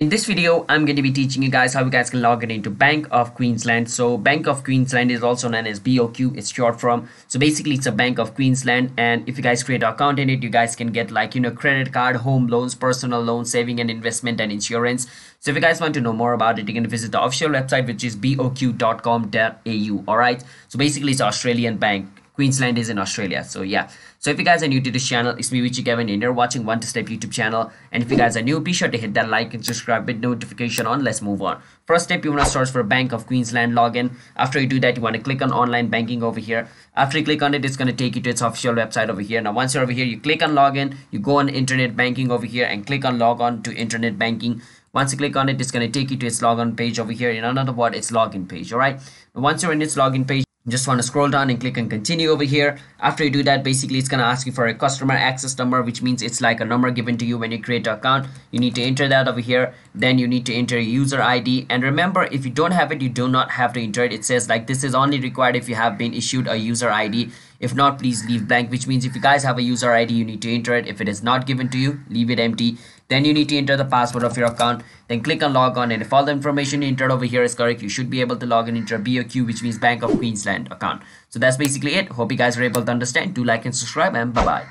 In this video, I'm going to be teaching you guys how you guys can log in into Bank of Queensland. So Bank of Queensland is also known as BOQ. It's short from. So basically it's a Bank of Queensland. And if you guys create an account in it, you guys can get like, you know, credit card, home loans, personal loans, saving and investment and insurance. So if you guys want to know more about it, you can visit the official website, which is boq.com.au. All right. So basically it's Australian bank. Queensland is in Australia. So yeah. So if you guys are new to this channel, it's me Richie Kevin and you're watching One2Step YouTube channel. And if you guys are new, be sure to hit that like and subscribe with notification on. Let's move on. First step, you want to search for Bank of Queensland login. After you do that, you want to click on online banking over here. After you click on it, it's going to take you to its official website over here. Now, once you're over here, you click on login, you go on internet banking over here and click on log on to internet banking once you click on it it's going to take you to its login page over here in another word it's login page all right once you're in its login page just want to scroll down and click on continue over here. After you do that basically it's going to ask you for a customer access number which means it's like a number given to you when you create an account. You need to enter that over here. Then you need to enter a user id and remember if you don't have it you do not have to enter it. It says like this is only required if you have been issued a user id if not please leave blank which means if you guys have a user id you need to enter it. If it is not given to you leave it empty then you need to enter the password of your account. Then click on log on. And if all the information entered over here is correct you should be able to log in into a BOQ which means Bank of Queensland account. So that's basically it. Hope you guys are able to understand. Do like and subscribe and bye bye